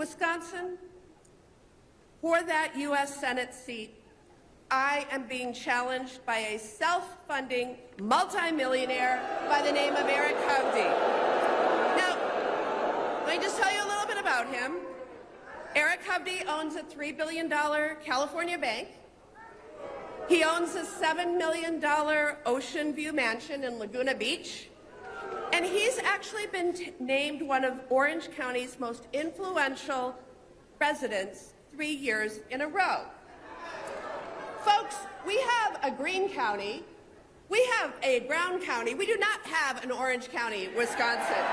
Wisconsin, for that U.S. Senate seat, I am being challenged by a self-funding multimillionaire by the name of Eric Hovde. Now, let me just tell you a little bit about him. Eric Hovde owns a $3 billion California bank. He owns a $7 million Ocean View mansion in Laguna Beach. And he's actually been named one of Orange County's most influential residents three years in a row. Folks, we have a green county. We have a brown county. We do not have an orange county, Wisconsin.